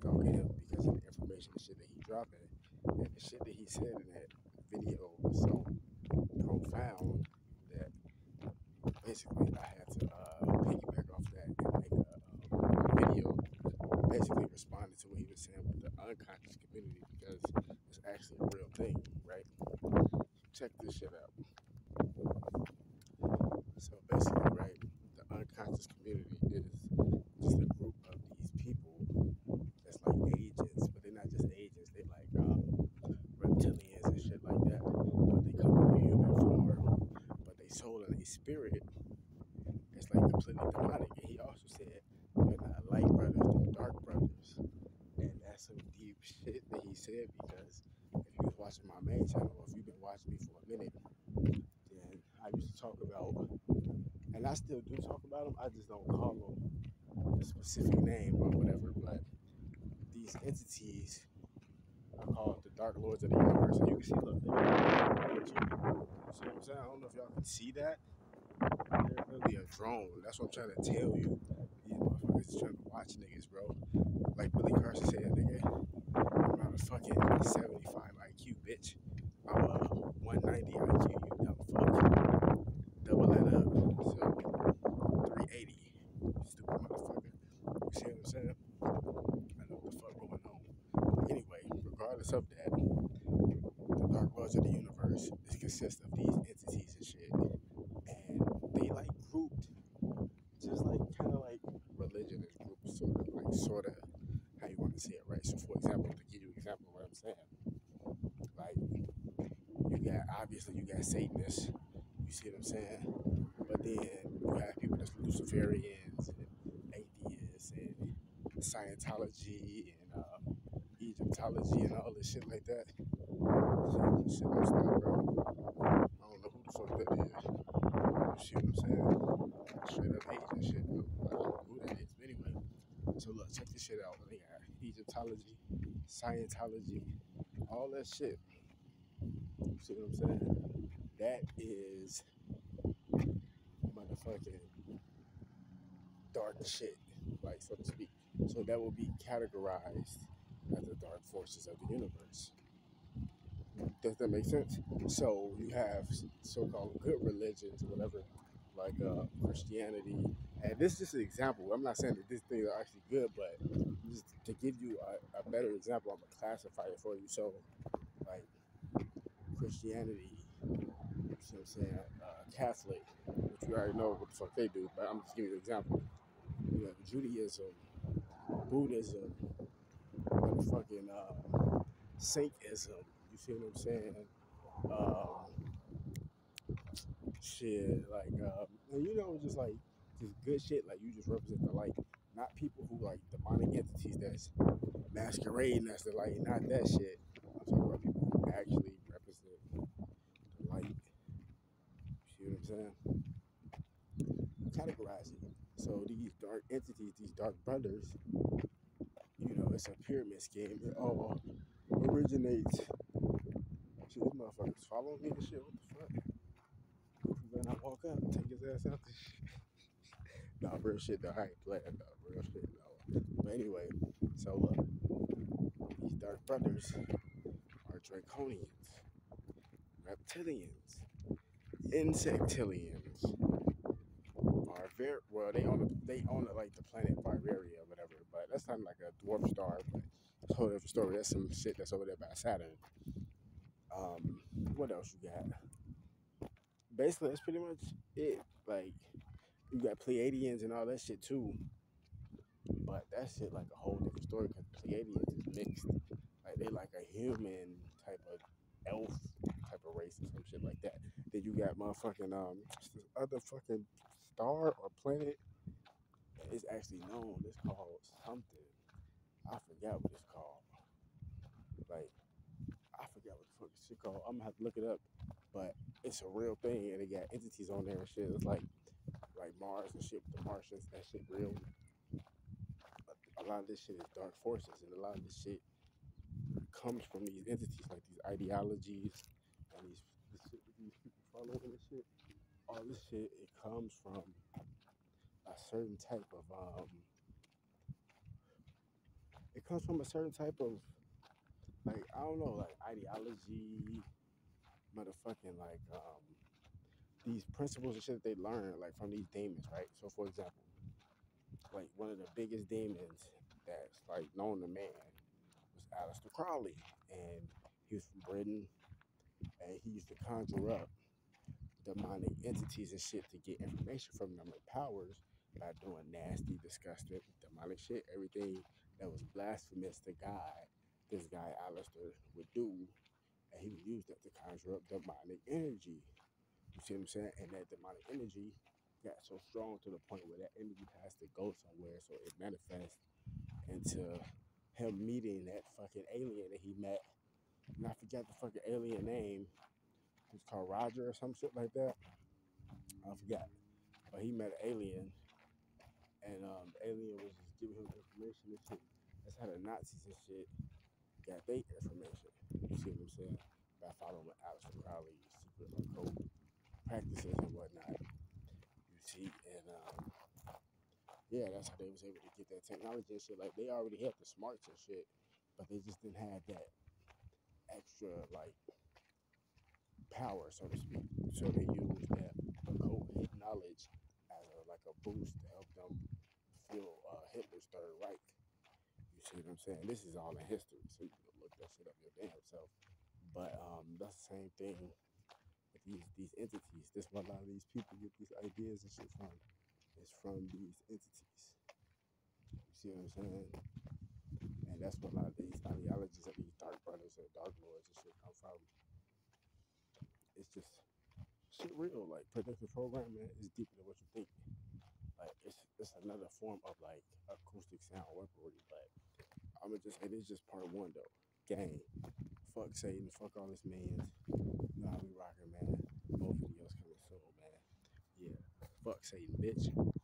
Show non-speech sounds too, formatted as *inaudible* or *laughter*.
stalking him because of the information and shit that he dropping. And the shit that he said in that video was so profound that basically I had to uh, piggyback off that and make a um, video basically responding to what he was saying with the unconscious community because it's actually a real thing, right? Check this shit out. So basically, right, the unconscious community is just a group of these people that's like agents, but they're not just agents, they like um, reptilians and shit like that. But they come in a human form, but spirit it's like completely demonic. And he also said they're not light brothers, they're dark brothers. And that's some deep *laughs* shit that he said because if you was watching my main channel or if you've been watching me for a minute, then I used to talk about, and I still do talk about them, I just don't call them a specific name or whatever, but these entities are called the Dark Lords of the Universe. And you can see, look, they see what I'm saying? I don't know if y'all can see that. They're really a drone. That's what I'm trying to tell you. These motherfuckers trying to watch niggas, bro. Like Billy Carson said, nigga, I'm not a fucking 75 IQ, bitch. I'm a 190 IQ, you dumb fuck. Double that up. So, 380. You stupid motherfucker. You see what I'm saying? I know what the fuck going on. But anyway, of that, the Dark Lords of the Universe is consists of these entities and shit. And they like grouped just like kind of like religion is grouped sort of like sort of how you want to see it, right? So for example, to give you an example of what I'm saying, like you got obviously you got Satanists, you see what I'm saying? But then you have people that's Luciferians and atheists and Scientology and Egyptology and all this shit like that. Shit, shit don't stop, bro. I don't know who the fuck that is. You see what I'm saying? Straight up Asian shit, though. I don't know who that is. But anyway, so look, check this shit out. They got Egyptology, Scientology, all that shit. You see what I'm saying? That is motherfucking dark shit, like so to speak. So that will be categorized as the dark forces of the universe. Does that make sense? So you have so-called good religions, whatever, like uh, Christianity, and this is just an example. I'm not saying that these things are actually good, but just to give you a, a better example, I'm gonna classify it for you. So, like Christianity, you know what I'm saying? Uh, Catholic, which you already know what the fuck they do, but I'm just giving you an example. You have Judaism, Buddhism, motherfucking uh, Saintism. You see what I'm saying? Um, shit, like, um, and you know, just like just good shit. Like you just represent the light, not people who like demonic entities that's masquerading as the light, not that shit. I'm talking about people who actually represent the light. You See what I'm saying? Categorize it. So these dark entities, these dark brothers, know, it's a pyramid scheme. It all originates. Shit, this motherfucker's following me and shit. What the fuck? Better not walk up take his ass out the shit. *laughs* nah, real shit though. I ain't playing though. Real shit though. But anyway, so look, these dark brothers are draconians, reptilians, insectilians. Well. They own the, they own like the planet Vivaria or whatever, but that's not like a dwarf star. But that's a whole different story. That's some shit that's over there by Saturn. Um, what else you got? Basically, that's pretty much it. Like you got Pleiadians and all that shit too. But that shit like a whole different story because Pleiadians is mixed. Like they like a human type of elf type of race or some shit like that. Then you got motherfucking um other fucking star or planet. It's actually known. It's called something. I forgot what it's called. Like I forgot what the fuck this shit called. I'm gonna have to look it up. But it's a real thing and it got entities on there and shit. It's like like Mars and shit with the Martians. That shit real. But a lot of this shit is dark forces and a lot of this shit comes from these entities, like these ideologies and these shit these people following this shit. All this shit it comes from a certain type of um it comes from a certain type of like I don't know, like ideology, motherfucking like um these principles and shit that they learn like from these demons, right? So for example, like one of the biggest demons that's like known to man was Aleister Crowley, and he was from Britain, and he used to conjure up demonic entities and shit to get information from them and powers by doing nasty, disgusting, demonic shit. Everything that was blasphemous to God, this guy Aleister would do, and he would use that to conjure up demonic energy. You see what I'm saying? And that demonic energy got so strong to the point where that energy has to go somewhere, so it manifests into him meeting that fucking alien that he met. And I forgot the fucking alien name. It's called Roger or some shit like that. I forgot. But he met an alien, and um, the alien was just giving him information and shit. That's how the Nazis and shit got their information. You see what I'm saying? By following Aleister Crowley's secret occult practices and whatnot. You see, and um, yeah, that's how they was able to get that technology and shit. Like they already had the smarts and shit, but they just didn't have that extra like power, so to speak. So they use that occult knowledge as a, like a boost to help them feel uh, Hitler's Third Reich. You see what I'm saying? This is all in history, so you can look that shit up your damn self. But um, that's the same thing with these these entities. This is what a lot of these people get these ideas and shit from. It's from these entities. You see what I'm saying? And that's what a lot of these ideologies of these dark brothers and dark lords and shit come from. It's just shit real. Like predictive programming is deeper than what you think. Like it's it's another form of like acoustic sound weaponry. But I'ma just it is just part one though. Gang. Fuck Satan. Fuck all this man. Nah, we rocking, man. More videos coming soon, man. Yeah. Fuck Satan, bitch.